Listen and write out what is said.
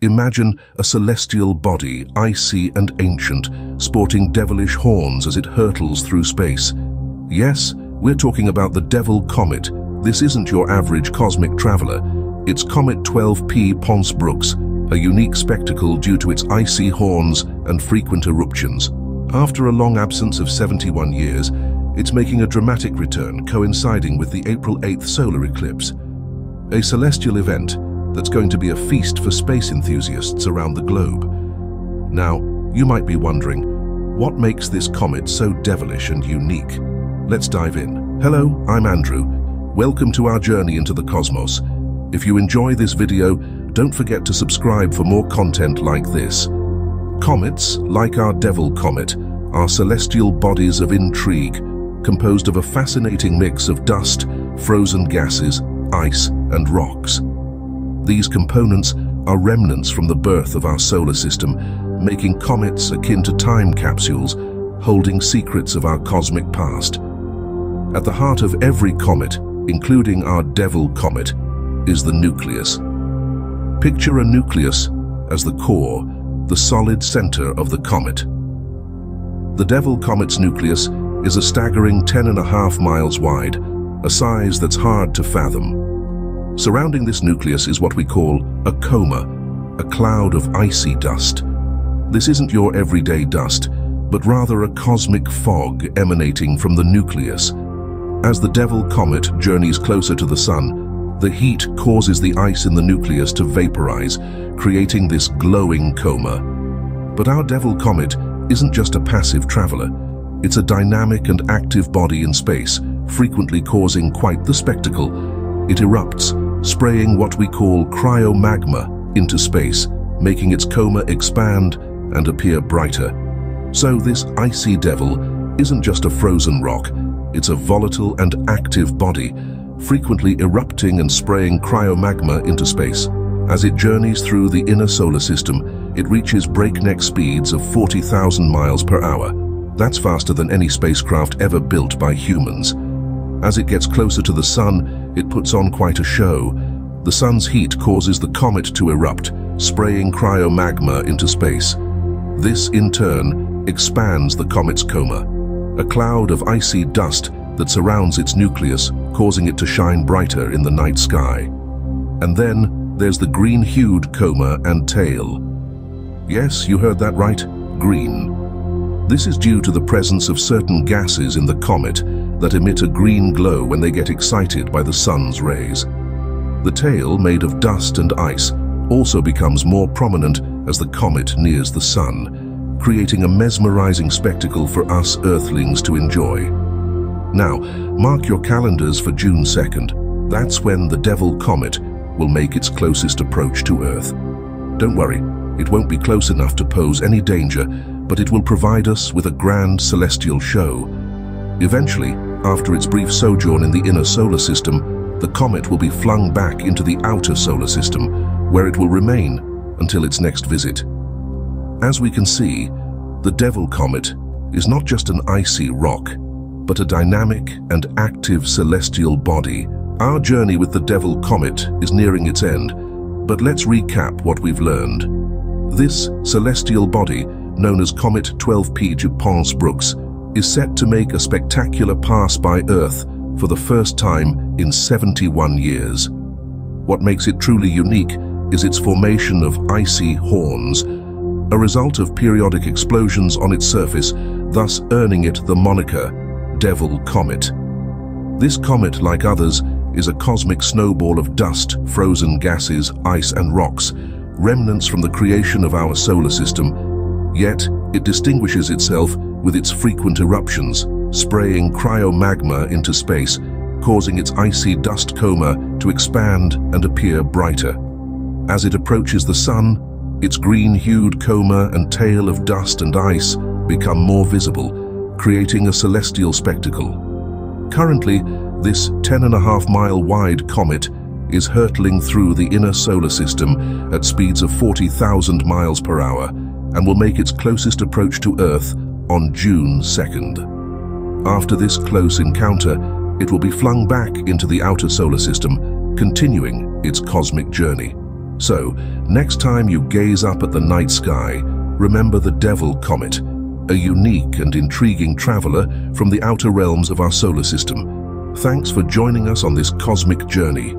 Imagine a celestial body, icy and ancient, sporting devilish horns as it hurtles through space. Yes, we're talking about the Devil Comet. This isn't your average cosmic traveler. It's Comet 12P Pons-Brooks, a unique spectacle due to its icy horns and frequent eruptions. After a long absence of 71 years, it's making a dramatic return coinciding with the April 8th solar eclipse. A celestial event that's going to be a feast for space enthusiasts around the globe. Now, you might be wondering, what makes this comet so devilish and unique? Let's dive in. Hello, I'm Andrew. Welcome to our journey into the cosmos. If you enjoy this video, don't forget to subscribe for more content like this. Comets, like our Devil Comet, are celestial bodies of intrigue, composed of a fascinating mix of dust, frozen gases, ice, and rocks. These components are remnants from the birth of our solar system, making comets akin to time capsules, holding secrets of our cosmic past. At the heart of every comet, including our Devil Comet, is the nucleus. Picture a nucleus as the core, the solid center of the comet. The Devil Comet's nucleus is a staggering 10 and a half miles wide, a size that's hard to fathom. Surrounding this nucleus is what we call a coma, a cloud of icy dust. This isn't your everyday dust, but rather a cosmic fog emanating from the nucleus. As the Devil Comet journeys closer to the Sun, the heat causes the ice in the nucleus to vaporize, creating this glowing coma. But our Devil Comet isn't just a passive traveler. It's a dynamic and active body in space, frequently causing quite the spectacle. It erupts, spraying what we call cryomagma into space, making its coma expand and appear brighter. So this icy devil isn't just a frozen rock, it's a volatile and active body, frequently erupting and spraying cryomagma into space. As it journeys through the inner solar system, it reaches breakneck speeds of 40,000 miles per hour. That's faster than any spacecraft ever built by humans. As it gets closer to the sun, it puts on quite a show. The sun's heat causes the comet to erupt, spraying cryomagma into space. This, in turn, expands the comet's coma. A cloud of icy dust that surrounds its nucleus, causing it to shine brighter in the night sky. And then there's the green-hued coma and tail. Yes, you heard that right, green. This is due to the presence of certain gases in the comet that emit a green glow when they get excited by the sun's rays. The tail, made of dust and ice, also becomes more prominent as the comet nears the sun, creating a mesmerizing spectacle for us Earthlings to enjoy. Now, mark your calendars for June 2nd. That's when the Devil Comet will make its closest approach to Earth. Don't worry, it won't be close enough to pose any danger, but it will provide us with a grand celestial show. Eventually, after its brief sojourn in the inner solar system, the comet will be flung back into the outer solar system, where it will remain until its next visit. As we can see, the Devil Comet is not just an icy rock, but a dynamic and active celestial body. Our journey with the Devil Comet is nearing its end, but let's recap what we've learned. This celestial body, known as Comet 12P to Pons-Brooks, is set to make a spectacular pass by Earth for the first time in 71 years. What makes it truly unique is its formation of icy horns, a result of periodic explosions on its surface, thus earning it the moniker Devil Comet. This comet, like others, is a cosmic snowball of dust, frozen gases, ice and rocks, remnants from the creation of our solar system, yet it distinguishes itself with its frequent eruptions, spraying cryomagma into space, causing its icy dust coma to expand and appear brighter. As it approaches the sun, its green-hued coma and tail of dust and ice become more visible, creating a celestial spectacle. Currently, this 10 and a half mile wide comet is hurtling through the inner solar system at speeds of 40,000 miles per hour and will make its closest approach to Earth on June 2nd. After this close encounter, it will be flung back into the outer solar system, continuing its cosmic journey. So, next time you gaze up at the night sky, remember the Devil Comet, a unique and intriguing traveler from the outer realms of our solar system. Thanks for joining us on this cosmic journey.